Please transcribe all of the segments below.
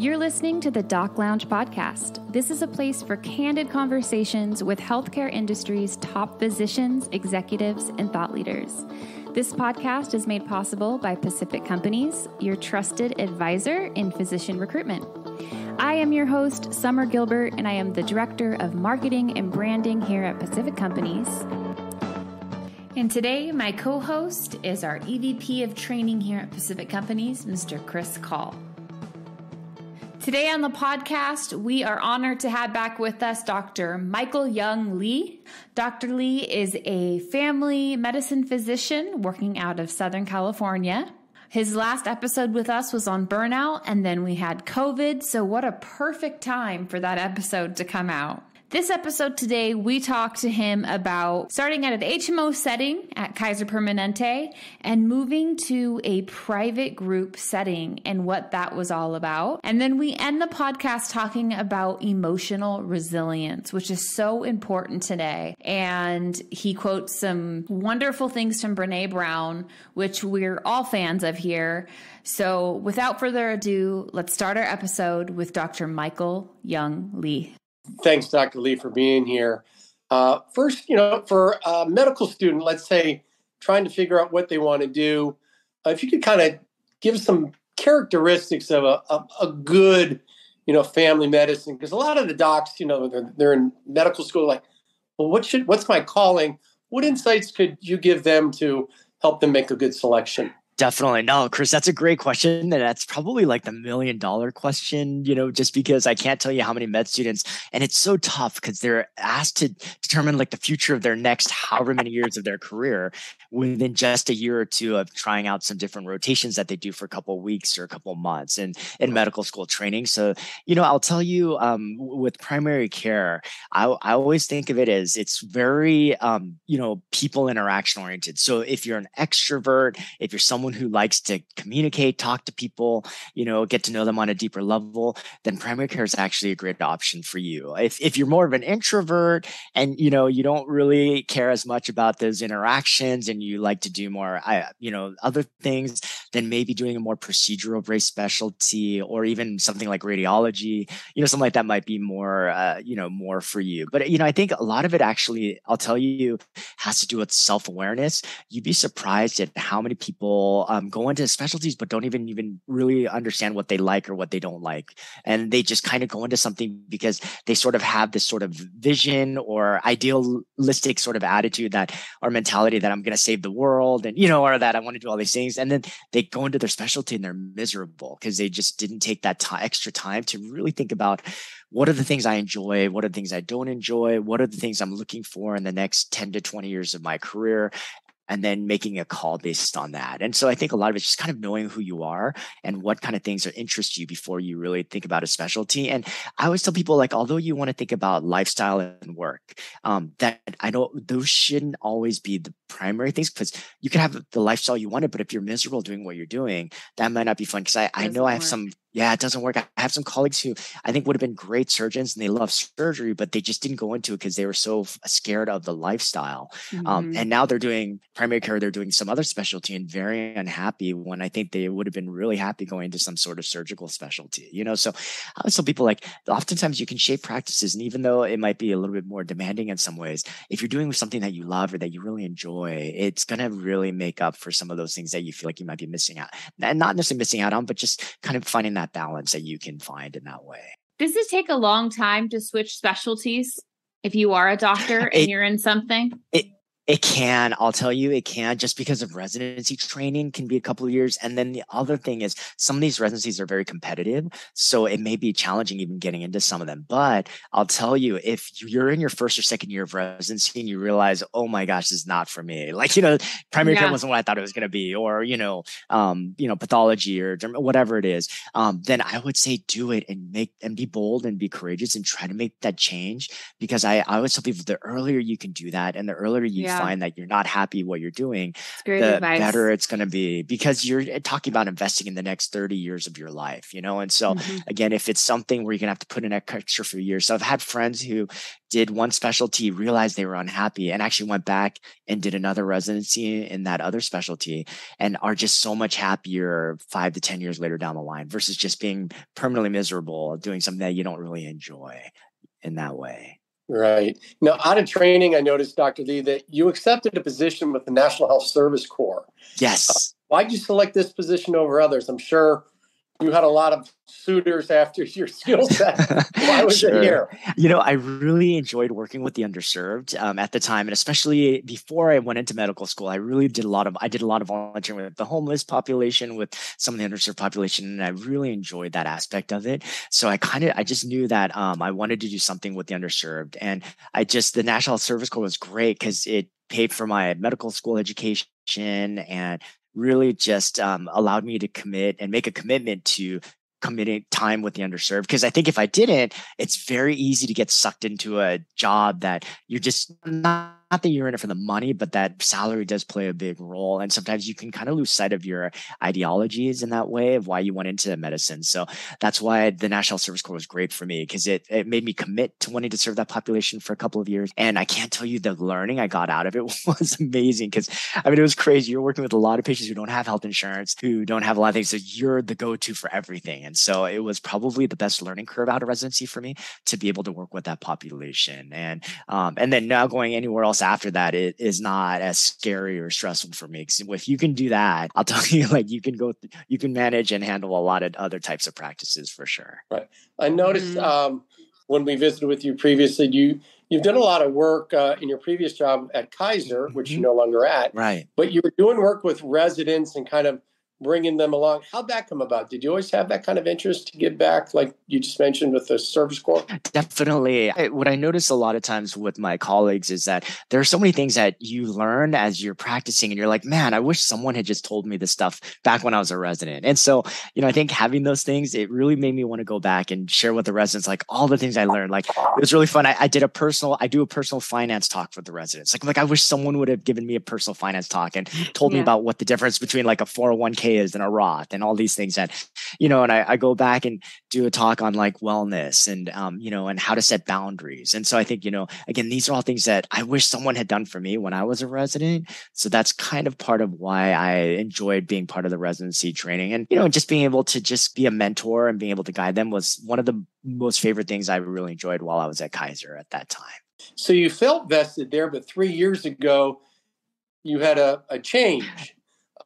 You're listening to the Doc Lounge podcast. This is a place for candid conversations with healthcare industry's top physicians, executives, and thought leaders. This podcast is made possible by Pacific Companies, your trusted advisor in physician recruitment. I am your host, Summer Gilbert, and I am the Director of Marketing and Branding here at Pacific Companies. And today, my co host is our EVP of Training here at Pacific Companies, Mr. Chris Kahl. Today on the podcast, we are honored to have back with us Dr. Michael Young Lee. Dr. Lee is a family medicine physician working out of Southern California. His last episode with us was on burnout, and then we had COVID. So, what a perfect time for that episode to come out. This episode today, we talk to him about starting at an HMO setting at Kaiser Permanente and moving to a private group setting and what that was all about. And then we end the podcast talking about emotional resilience, which is so important today. And he quotes some wonderful things from Brene Brown, which we're all fans of here. So without further ado, let's start our episode with Dr. Michael Young Lee. Thanks, Dr. Lee, for being here. Uh, first, you know, for a medical student, let's say trying to figure out what they want to do, uh, if you could kind of give some characteristics of a, a, a good, you know, family medicine, because a lot of the docs, you know, they're, they're in medical school, like, well, what should, what's my calling? What insights could you give them to help them make a good selection? Definitely. No, Chris, that's a great question. And that's probably like the million dollar question, you know, just because I can't tell you how many med students, and it's so tough because they're asked to determine like the future of their next however many years of their career within just a year or two of trying out some different rotations that they do for a couple of weeks or a couple of months and in medical school training. So, you know, I'll tell you um, with primary care, I, I always think of it as it's very, um, you know, people interaction oriented. So if you're an extrovert, if you're someone someone who likes to communicate, talk to people, you know, get to know them on a deeper level, then primary care is actually a great option for you. If, if you're more of an introvert and, you know, you don't really care as much about those interactions and you like to do more, you know, other things, then maybe doing a more procedural based specialty or even something like radiology, you know, something like that might be more, uh, you know, more for you. But, you know, I think a lot of it actually, I'll tell you, has to do with self awareness. You'd be surprised at how many people um, go into specialties but don't even even really understand what they like or what they don't like and they just kind of go into something because they sort of have this sort of vision or idealistic sort of attitude that or mentality that i'm going to save the world and you know or that i want to do all these things and then they go into their specialty and they're miserable because they just didn't take that t- extra time to really think about what are the things I enjoy? What are the things I don't enjoy? What are the things I'm looking for in the next 10 to 20 years of my career? And then making a call based on that. And so I think a lot of it's just kind of knowing who you are and what kind of things are interest you before you really think about a specialty. And I always tell people like, although you want to think about lifestyle and work, um, that I know those shouldn't always be the primary things because you can have the lifestyle you wanted, but if you're miserable doing what you're doing, that might not be fun. Because I, I know I have some yeah, it doesn't work. I have some colleagues who I think would have been great surgeons and they love surgery, but they just didn't go into it because they were so scared of the lifestyle. Um, mm-hmm. Um, and now they're doing primary care, they're doing some other specialty and very unhappy when I think they would have been really happy going into some sort of surgical specialty, you know? So I would tell people like, oftentimes you can shape practices. And even though it might be a little bit more demanding in some ways, if you're doing something that you love or that you really enjoy, it's going to really make up for some of those things that you feel like you might be missing out. And not necessarily missing out on, but just kind of finding that that balance that you can find in that way. Does it take a long time to switch specialties if you are a doctor and it, you're in something? It, it can. I'll tell you, it can just because of residency training can be a couple of years. And then the other thing is some of these residencies are very competitive. So it may be challenging even getting into some of them. But I'll tell you, if you're in your first or second year of residency and you realize, oh my gosh, this is not for me. Like, you know, primary yeah. care wasn't what I thought it was going to be, or, you know, um, you know, pathology or whatever it is, um, then I would say do it and make and be bold and be courageous and try to make that change. Because I, I always tell people the earlier you can do that and the earlier you yeah find that you're not happy what you're doing, the advice. better it's going to be because you're eh, talking about investing in the next 30 years of your life, you know? And so, mm-hmm. again, if it's something where you're going to have to put in extra few years. So I've had friends who did one specialty, realized they were unhappy, and actually went back and did another residency in that other specialty and are just so much happier five to 10 years later down the line versus just being permanently miserable doing something that you don't really enjoy in that way. Right. Now, out of training, I noticed, Dr. Lee, that you accepted a position with the National Health Service Corps. Yes. Uh, why'd you select this position over others? I'm sure you had a lot of suitors after your skill set. Why was sure. it here? You know, I really enjoyed working with the underserved um, at the time, and especially before I went into medical school. I really did a lot of I did a lot of volunteering with the homeless population, with some of the underserved population, and I really enjoyed that aspect of it. So I kind of I just knew that um, I wanted to do something with the underserved, and I just the National Service Corps was great because it paid for my medical school education and really just um, allowed me to commit and make a commitment to committing time with the underserved because i think if i didn't it's very easy to get sucked into a job that you're just not not that you're in it for the money, but that salary does play a big role. And sometimes you can kind of lose sight of your ideologies in that way of why you went into medicine. So that's why the National Service Corps was great for me because it, it made me commit to wanting to serve that population for a couple of years. And I can't tell you the learning I got out of it was amazing because I mean, it was crazy. You're working with a lot of patients who don't have health insurance, who don't have a lot of things. So you're the go to for everything. And so it was probably the best learning curve out of residency for me to be able to work with that population. And, um, and then now going anywhere else after that it is not as scary or stressful for me. Because if you can do that, I'll tell you, like you can go, th- you can manage and handle a lot of other types of practices for sure. Right. I noticed mm-hmm. um, when we visited with you previously, you you've done a lot of work uh, in your previous job at Kaiser, which mm-hmm. you're no longer at. Right. But you were doing work with residents and kind of bringing them along. How'd that come about? Did you always have that kind of interest to give back, like you just mentioned with the service corps? Definitely. I, what I notice a lot of times with my colleagues is that there are so many things that you learn as you're practicing, and you're like, man, I wish someone had just told me this stuff back when I was a resident. And so, you know, I think having those things, it really made me want to go back and share with the residents, like all the things I learned. Like it was really fun. I, I did a personal, I do a personal finance talk for the residents. Like, like I wish someone would have given me a personal finance talk and told yeah. me about what the difference between like a 401k and a Roth and all these things that, you know, and I, I go back and do a talk on like wellness and, um, you know, and how to set boundaries. And so I think, you know, again, these are all things that I wish someone had done for me when I was a resident. So that's kind of part of why I enjoyed being part of the residency training and, you know, just being able to just be a mentor and being able to guide them was one of the most favorite things I really enjoyed while I was at Kaiser at that time. So you felt vested there, but three years ago, you had a, a change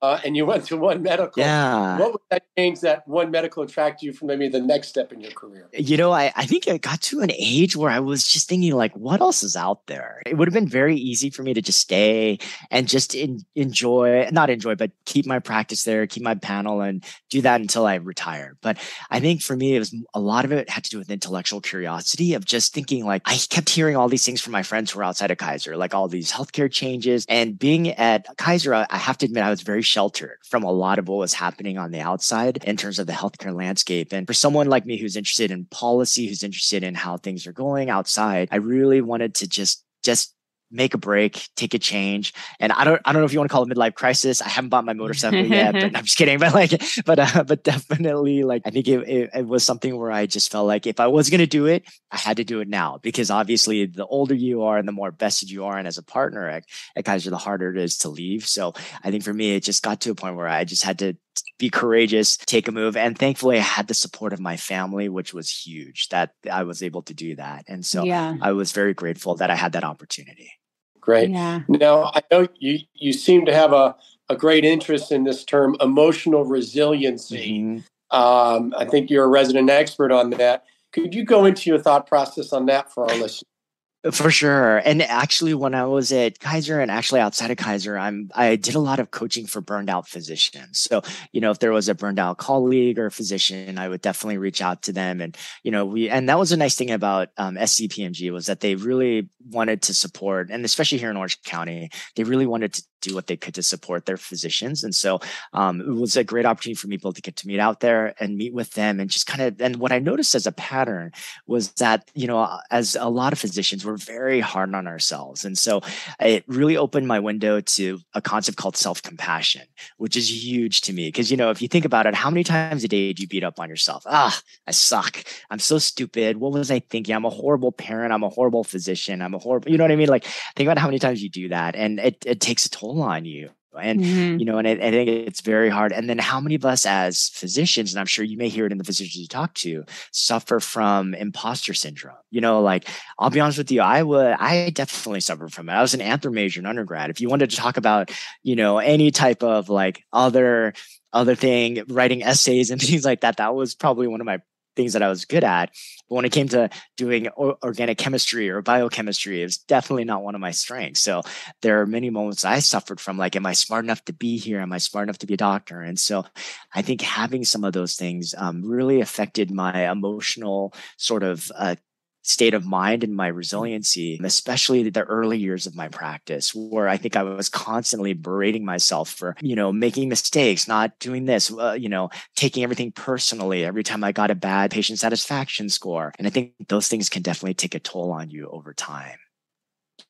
uh, and you went to One Medical. Yeah. What would that change that One Medical attract you from maybe the next step in your career? You know, I, I think I got to an age where I was just thinking, like, what else is out there? It would have been very easy for me to just stay and just in, enjoy, not enjoy, but keep my practice there, keep my panel and do that until I retire. But I think for me, it was a lot of it had to do with intellectual curiosity of just thinking, like, I kept hearing all these things from my friends who were outside of Kaiser, like all these healthcare changes. And being at Kaiser, I have to admit, I was very sheltered from a lot of what was happening on the outside in terms of the healthcare landscape. And for someone like me who's interested in policy, who's interested in how things are going outside, I really wanted to just just make a break, take a change. And I don't, I don't know if you want to call it midlife crisis. I haven't bought my motorcycle yet, but I'm just kidding. But like, but, uh, but definitely like, I think it, it, it, was something where I just felt like if I was going to do it, I had to do it now because obviously the older you are and the more vested you are. And as a partner at, at Kaiser, the harder it is to leave. So I think for me, it just got to a point where I just had to be courageous, take a move. And thankfully, I had the support of my family, which was huge that I was able to do that. And so yeah. I was very grateful that I had that opportunity. Great. Yeah. Now, I know you, you seem to have a, a great interest in this term, emotional resiliency. Mm-hmm. Um, I think you're a resident expert on that. Could you go into your thought process on that for our listeners? For sure. And actually when I was at Kaiser and actually outside of Kaiser, I'm I did a lot of coaching for burned out physicians. So, you know, if there was a burned out colleague or physician, I would definitely reach out to them. And, you know, we and that was a nice thing about um, SCPMG was that they really wanted to support, and especially here in Orange County, they really wanted to do what they could to support their physicians. And so um, it was a great opportunity for people to get to meet out there and meet with them and just kind of and what I noticed as a pattern was that, you know, as a lot of physicians were we're very hard on ourselves. And so it really opened my window to a concept called self compassion, which is huge to me. Because, you know, if you think about it, how many times a day do you beat up on yourself? Ah, I suck. I'm so stupid. What was I thinking? I'm a horrible parent. I'm a horrible physician. I'm a horrible, you know what I mean? Like, think about how many times you do that. And it, it takes a toll on you and mm-hmm. you know and I, I, think it's very hard. And then how many of us as physicians and i'm sure you may hear it in the physicians you talk to suffer from imposter syndrome? You know like i'll be honest with you i would i definitely suffered from it. I was an anthrop major in undergrad. If you wanted to talk about you know any type of like other other thing writing essays and things like that that was probably one of my things that I was good at. But when it came to doing organic chemistry or biochemistry, it was definitely not one of my strengths. So there are many moments I suffered from like, am I smart enough to be here? Am I smart enough to be a doctor? And so I think having some of those things um, really affected my emotional sort of uh, state of mind and my resiliency, especially the early years of my practice, where I think I was constantly berating myself for, you know, making mistakes, not doing this, uh, you know, taking everything personally every time I got a bad patient satisfaction score. And I think those things can definitely take a toll on you over time.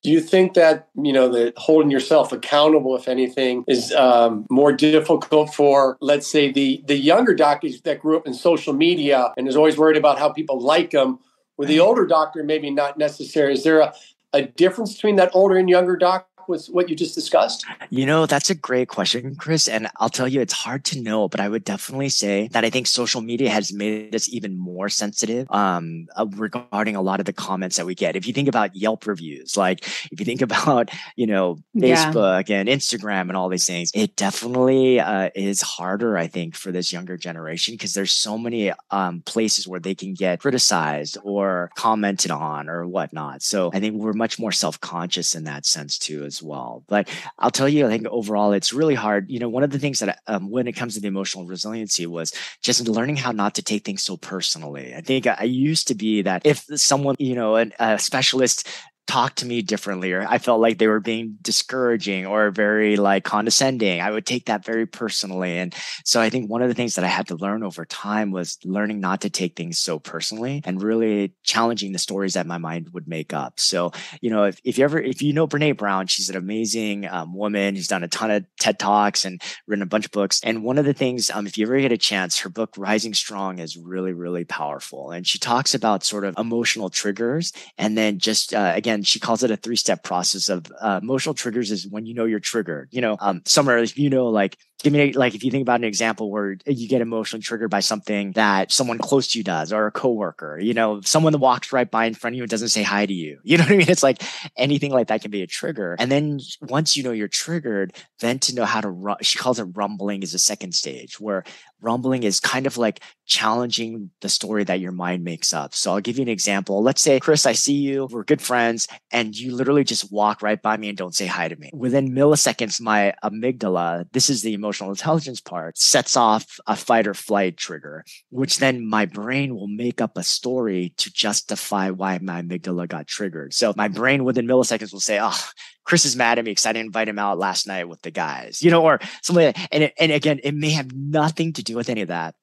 Do you think that you know that holding yourself accountable, if anything, is um, more difficult for, let's say, the the younger doctors that grew up in social media and is always worried about how people like them, with the older doctor, maybe not necessary. Is there a, a difference between that older and younger doc with what you just discussed? You know, that's a great question, Chris. And I'll tell you, it's hard to know, but I would definitely say that I think social media has made us even more sensitive um, uh, regarding a lot of the comments that we get. If you think about Yelp reviews, like if you think about, you know, Facebook yeah. and Instagram and all these things, it definitely uh, is harder, I think, for this younger generation because there's so many um, places where they can get criticized or commented on or whatnot. So I think we're much more self conscious in that sense too as well. But I'll tell you, I think overall it's really hard. You know, one of the things that um, when it comes to the emotional resiliency was just learning how not to take things so personally. I think I used to be that if someone, you know, a specialist talk to me differently or i felt like they were being discouraging or very like condescending. I would take that very personally. And so i think one of the things that i had to learn over time was learning not to take things so personally and really challenging the stories that my mind would make up. So you know if, if you ever if you know brene brown she's an amazing um, woman who's done a ton of ted talks and written a bunch of books. And one of the things um, if you ever get a chance her book rising strong is really really powerful. And she talks about sort of emotional triggers and then just uh, again again, she calls it a three step process of uh, emotional triggers is when you know you're triggered. You know, um, somewhere you know, like, give me like if you think about an example where you get emotionally triggered by something that someone close to you does or a coworker, you know, someone that walks right by in front of you and doesn't say hi to you. You know what I mean? It's like anything like that can be a trigger. And then once you know you're triggered, then to know how to, ru- she calls it rumbling is a second stage where rumbling is kind of like challenging the story that your mind makes up. So I'll give you an example. Let's say, Chris, I see you, we're good friends, and you literally just walk right by me and don't say hi to me. Within milliseconds, my amygdala, this is the emotional intelligence part, sets off a fight or flight trigger, which then my brain will make up a story to justify why my amygdala got triggered. So my brain within milliseconds will say, oh, Chris is mad at me because I didn't invite him out last night with the guys, you know, or something. Like and it, and again, it may have nothing to do with any of that,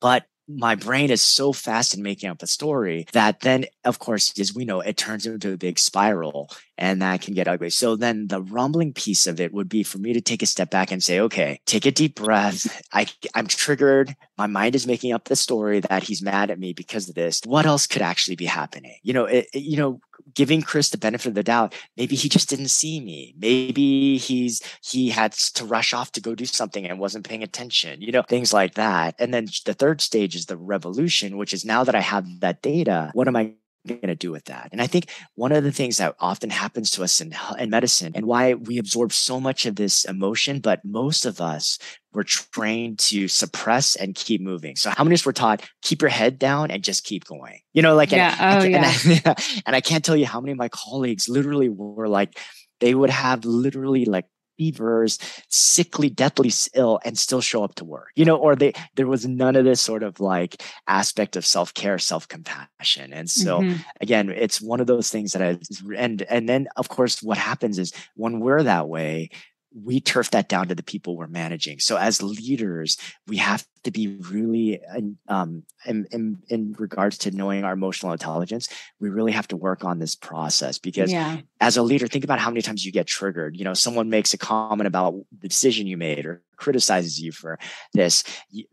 but my brain is so fast in making up a story that then, of course, as we know, it turns into a big spiral and that can get ugly. So then the rumbling piece of it would be for me to take a step back and say, okay, take a deep breath. I, I'm triggered. My mind is making up the story that he's mad at me because of this. What else could actually be happening? You know, it, it, you know, giving Chris the benefit of the doubt. Maybe he just didn't see me. Maybe he's he had to rush off to go do something and wasn't paying attention. You know, things like that. And then the third stage is the revolution, which is now that I have that data, what am I going to do with that? And I think one of the things that often happens to us in, in medicine and why we absorb so much of this emotion, but most of us were trained to suppress and keep moving. So how many of us were taught keep your head down and just keep going? You know, like yeah, and, oh, and, yeah. I, oh, and I can't tell you how many of my colleagues literally were like they would have literally like fevers, sickly, deathly ill, and still show up to work. You know, or they there was none of this sort of like aspect of self care, self compassion. And so mm-hmm. again, it's one of those things that I and and then of course what happens is when we're that way, we turf that down to the people we're managing. So as leaders, we have to be really um, in, in, in regards to knowing our emotional intelligence we really have to work on this process because yeah. as a leader think about how many times you get triggered you know someone makes a comment about the decision you made or criticizes you for this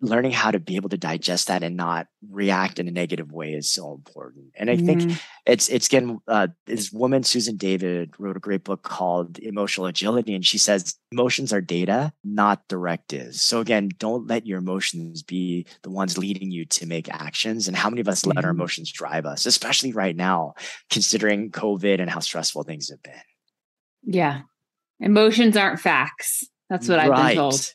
learning how to be able to digest that and not react in a negative way is so important and i mm-hmm. think it's it's getting uh, this woman susan david wrote a great book called emotional agility and she says emotions are data not directives so again don't let your emotions be the ones leading you to make actions? And how many of us let our mm-hmm. emotions drive us especially right now considering covid and how stressful things have been? Yeah. Emotions aren't facts. That's what I've been told.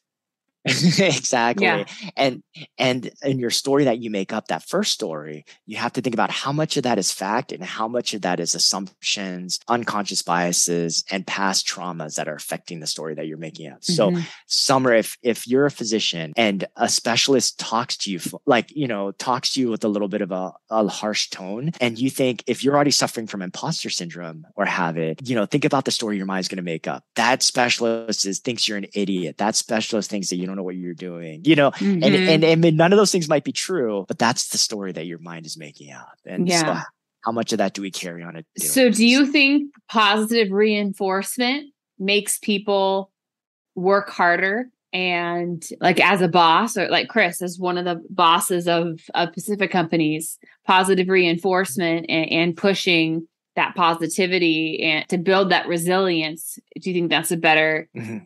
exactly. Yeah. And and in your story that you make up, that first story, you have to think about how much of that is fact and how much of that is assumptions, unconscious biases, and past traumas that are affecting the story that you're making up. Mm-hmm. So, Summer, if if you're a physician and a specialist talks to you, like you know, talks to you with a little bit of a, a harsh tone, and you think if you're already suffering from imposter syndrome or have it, you know, think about the story your mind's going to make up. That specialist is thinks you're an idiot. That specialist thinks that you don't know what you're doing, you know, mm-hmm. and, and, and none of those things might be true, but that's the story that your mind is making up. And yeah. So how much of that do we carry on it? So do you think positive reinforcement makes people work harder and like as a boss or like chris as one of the bosses of, of pacific companies positive reinforcement and, and pushing that positivity and to build that resilience do you think that's a better mm-hmm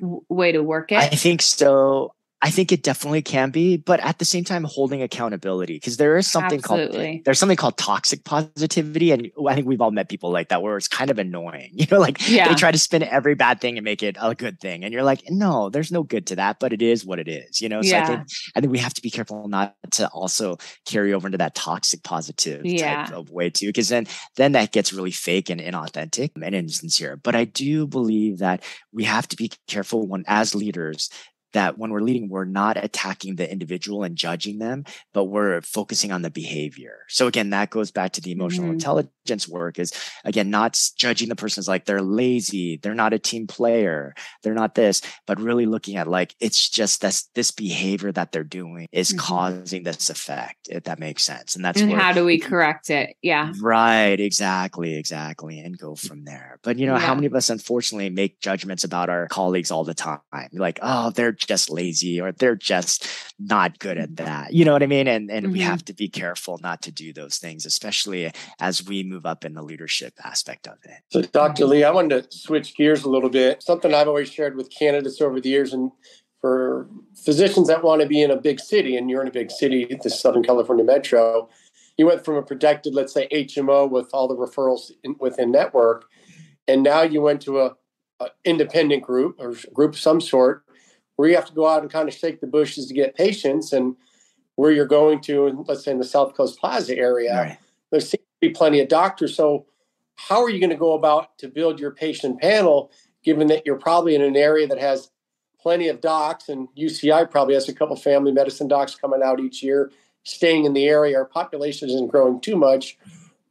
way to work it? I think so. I think it definitely can be, but at the same time, holding accountability because there is something Absolutely. called there's something called toxic positivity, and I think we've all met people like that where it's kind of annoying. You know, like yeah. they try to spin every bad thing and make it a good thing, and you're like, no, there's no good to that, but it is what it is. You know, so yeah. I think I think we have to be careful not to also carry over into that toxic positive yeah. type of way too, because then then that gets really fake and inauthentic and insincere. But I do believe that we have to be careful when as leaders that when we're leading, we're not attacking the individual and judging them, but we're focusing on the behavior. So again, that goes back to the emotional mm-hmm. intelligence work is again, not judging the person as like they're lazy, they're not a team player, they're not this, but really looking at like, it's just this, this behavior that they're doing is mm-hmm. causing this effect, if that makes sense. And that's and where, how do we correct it? Yeah. Right. Exactly. Exactly. And go from there. But you know, yeah. how many of us unfortunately make judgments about our colleagues all the time? Like, oh, they're just lazy or they're just not good at that. You know what I mean? And and mm-hmm. we have to be careful not to do those things, especially as we move up in the leadership aspect of it. So Dr. Lee, I wanted to switch gears a little bit. Something I've always shared with candidates over the years and for physicians that want to be in a big city, and you're in a big city, the Southern California Metro, you went from a protected, let's say HMO with all the referrals in, within network, and now you went to a, a independent group or group of some sort where you have to go out and kind of shake the bushes to get patients and where you're going to, let's say in the South Coast Plaza area, right. there seems to be plenty of doctors. So how are you going to go about to build your patient panel, given that you're probably in an area that has plenty of docs and UCI probably has a couple family medicine docs coming out each year, staying in the area. Our population isn't growing too much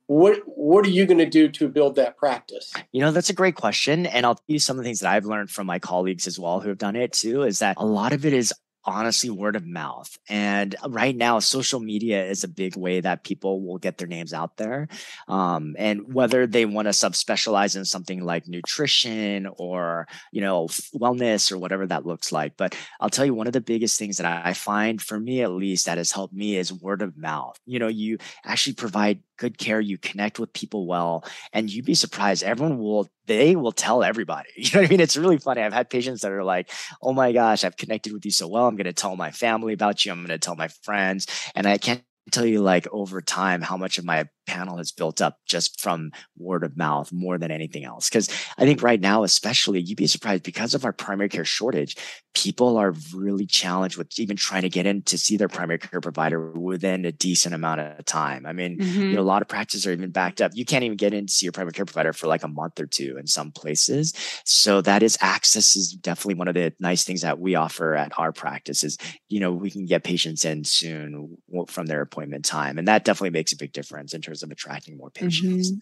what what are you going to do to build that practice you know that's a great question and i'll tell you some of the things that i've learned from my colleagues as well who have done it too is that a lot of it is honestly word of mouth. And right now, social media is a big way that people will get their names out there. Um, and whether they want to subspecialize in something like nutrition or, you know, wellness or whatever that looks like. But I'll tell you, one of the biggest things that I find for me, at least, that has helped me is word of mouth. You know, you actually provide good care, you connect with people well, and you'd be surprised. Everyone will they will tell everybody. You know what I mean? It's really funny. I've had patients that are like, "Oh my gosh, I've connected with you so well. I'm going to tell my family about you. I'm going to tell my friends." And I can't tell you like over time how much of my panel has built up just from word of mouth more than anything else. Because I think right now, especially, you'd be surprised because of our primary care shortage, people are really challenged with even trying to get in to see their primary care provider within a decent amount of time. I mean, mm-hmm. you know, a lot of practices are even backed up. You can't even get in to see your primary care provider for like a month or two in some places. So that is access is definitely one of the nice things that we offer at our practice is, you know, we can get patients in soon from their appointment time. And that definitely makes a big difference in terms of attracting more patients. Mm-hmm.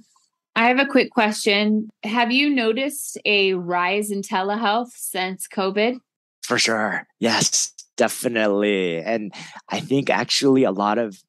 I have a quick question. Have you noticed a rise in telehealth since COVID? For sure. Yes, definitely. And I think actually a lot of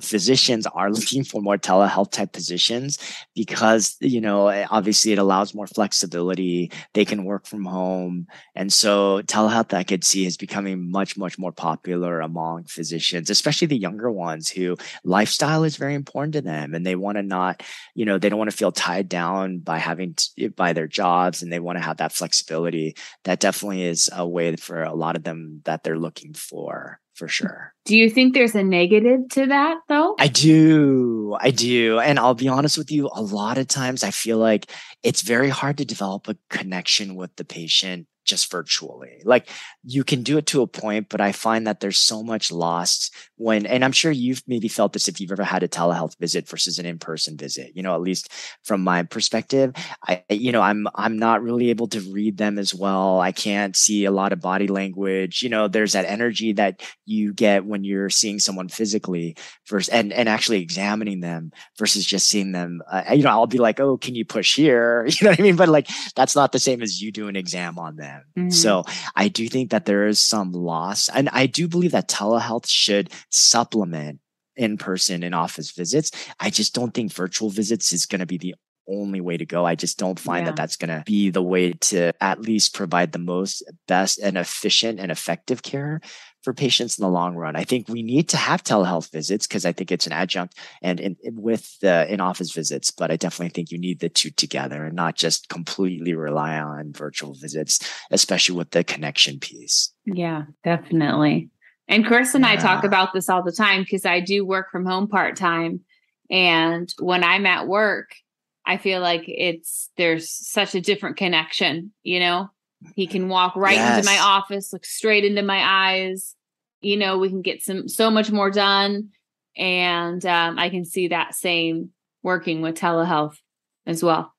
physicians are looking for more telehealth type positions because you know obviously it allows more flexibility. They can work from home. And so telehealth i could see is becoming much much more popular among physicians especially the younger ones who lifestyle is very important to them and they want to not you know they don't want to feel tied down by having to, by their jobs and they want to have that flexibility. That definitely is a way for a lot of them that they're looking for for sure. Do you think there's a negative to that though? I do. I do. And I'll be honest with you, a lot of times I feel like it's very hard to develop a connection with the patient just virtually. Like you can do it to a point, but I find that there's so much lost when, and I'm sure you've maybe felt this if you've ever had a telehealth visit versus an in-person visit, you know, at least from my perspective, I, you know, I'm, I'm not really able to read them as well. I can't see a lot of body language. You know, there's that energy that you get when you're seeing someone physically versus, and, and actually examining them versus just seeing them, uh, you know, I'll be like, Oh, can you push here? You know what I mean? But like, that's not the same as you do an exam on them. Mm-hmm. So I do think that there is some loss. And I do believe that telehealth should supplement in person and office visits. I just don't think virtual visits is going to be the only way to go. I just don't find yeah. that that's going to be the way to at least provide the most best and efficient and effective care for patients in the long run. I think we need to have telehealth visits because I think it's an adjunct and in, in with the in-office visits, but I definitely think you need the two together and not just completely rely on virtual visits, especially with the connection piece. Yeah, definitely. And Chris and yeah. I talk about this all the time because I do work from home part time. And when I'm at work, I feel like it's there's such a different connection, you know? He can walk right yes. into my office, look straight into my eyes. You know, we can get some so much more done. And um, I can see that same working with telehealth as well.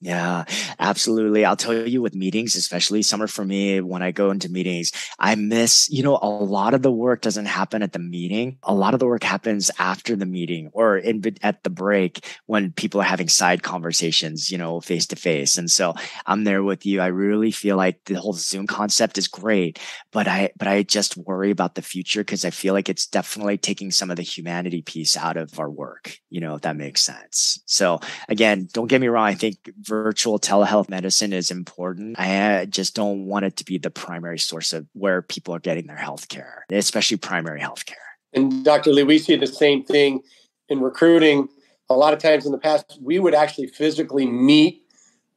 Yeah, absolutely. I'll tell you with meetings, especially summer for me, when I go into meetings, I miss, you know, a lot of the work doesn't happen at the meeting. A lot of the work happens after the meeting or in at the break when people are having side conversations, you know, face to face. And so I'm there with you. I really feel like the whole Zoom concept is great, but I, but I just worry about the future because I feel like it's definitely taking some of the humanity piece out of our work, you know, if that makes sense. So again, don't get me wrong. I think virtual telehealth medicine is important. I just don't want it to be the primary source of where people are getting their health care, especially primary health care. And Dr. Lee, we see the same thing in recruiting. A lot of times in the past, we would actually physically meet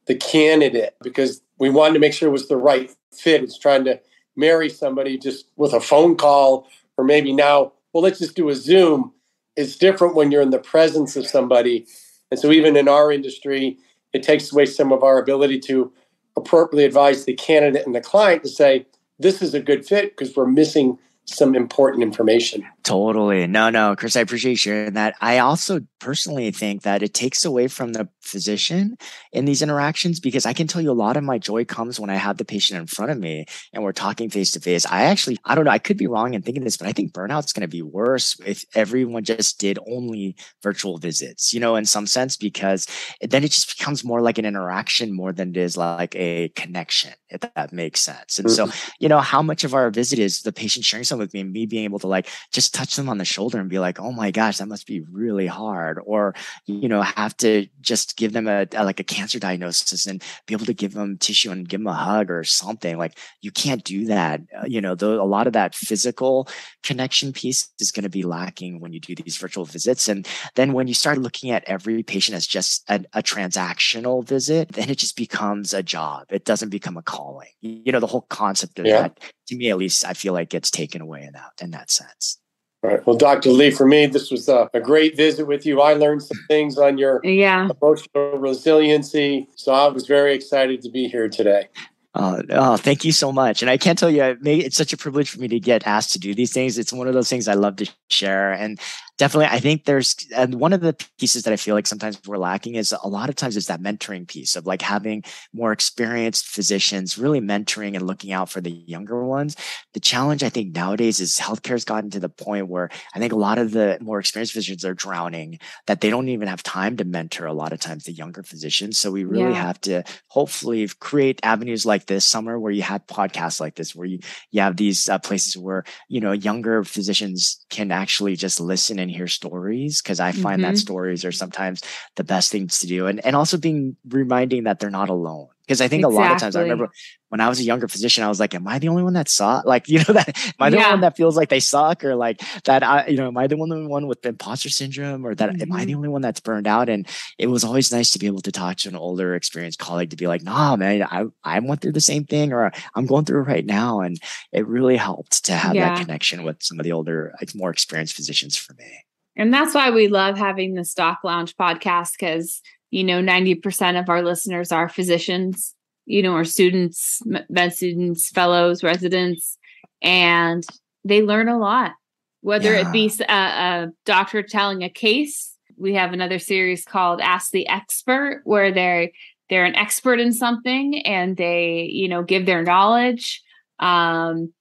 the candidate because we wanted to make sure it was the right fit. It's trying to marry somebody just with a phone call, or maybe now, well, let's just do a Zoom. It's different when you're in the presence of somebody. And so, even in our industry, it takes away some of our ability to appropriately advise the candidate and the client to say, this is a good fit because we're missing some important information. Totally. No, no, Chris, I appreciate sharing that. I also personally think that it takes away from the physician in these interactions because I can tell you a lot of my joy comes when I have the patient in front of me and we're talking face to face. I actually, I don't know, I could be wrong in thinking this, but I think burnout's going to be worse if everyone just did only virtual visits, you know, in some sense, because then it just becomes more like an interaction more than it is like a connection, if that makes sense. And mm-hmm. so, you know, how much of our visit is the patient sharing something with me and me being able to like just touch them on the shoulder and be like, oh my gosh, that must be really hard. Or, you know, have to just give them a, a, like a cancer diagnosis and be able to give them tissue and give them a hug or something. Like you can't do that. Uh, you know, the, a lot of that physical connection piece is going to be lacking when you do these virtual visits. And then when you start looking at every patient as just a, a transactional visit, then it just becomes a job. It doesn't become a calling. You know, the whole concept of yeah. that, to me at least, I feel like gets taken away in that in that sense. All right. Well, Dr. Lee, for me, this was a, a, great visit with you. I learned some things on your yeah. emotional resiliency. So I was very excited to be here today. Uh, oh, thank you so much. And I can't tell you, it's such a privilege for me to get asked to do these things. It's one of those things I love to share. And definitely i think there's and one of the pieces that i feel like sometimes we're lacking is a lot of times is that mentoring piece of like having more experienced physicians really mentoring and looking out for the younger ones the challenge i think nowadays is healthcare has gotten to the point where i think a lot of the more experienced physicians are drowning that they don't even have time to mentor a lot of times the younger physicians so we really yeah. have to hopefully create avenues like this somewhere where you have podcasts like this where you, you have these uh, places where you know younger physicians can actually just listen and hear stories because I find mm-hmm. that stories are sometimes the best things to do. And and also being reminding that they're not alone. Because I think exactly. a lot of times I remember when I was a younger physician, I was like, am I the only one that saw like, you know, that am I the yeah. one that feels like they suck or like that I, you know, am I the only one with imposter syndrome or that mm-hmm. am I the mm-hmm. only one that's burned out? And it was always nice to be able to talk to an older experienced colleague to be like, nah, man, I, I went through the same thing or I'm going through it right now. And it really helped to have yeah. that connection with some of the older, like more experienced physicians for me. And that's why we love having the Doc Lounge podcast because, you know, 90% of our listeners are physicians, you know, or students, med students, fellows, residents, and they learn a lot, whether yeah. it be a, a doctor telling a case. We have another series called Ask the Expert, where they're they're an expert in something and they, you know, give their knowledge. Um,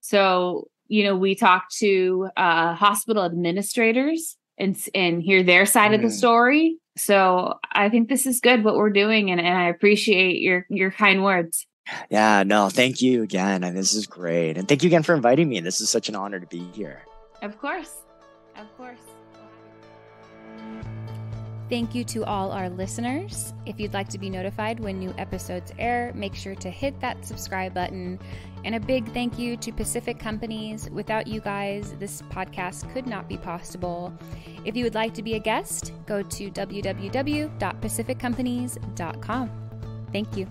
so you know, we talk to uh, hospital administrators and and hear their side mm. of the story. So I think this is good what we're doing, and, and I appreciate your your kind words. Yeah, no, thank you again, and this is great, and thank you again for inviting me. This is such an honor to be here. Of course, of course. Thank you to all our listeners. If you'd like to be notified when new episodes air, make sure to hit that subscribe button. And a big thank you to Pacific Companies. Without you guys, this podcast could not be possible. If you would like to be a guest, go to www.pacificcompanies.com. Thank you.